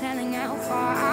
telling how far. I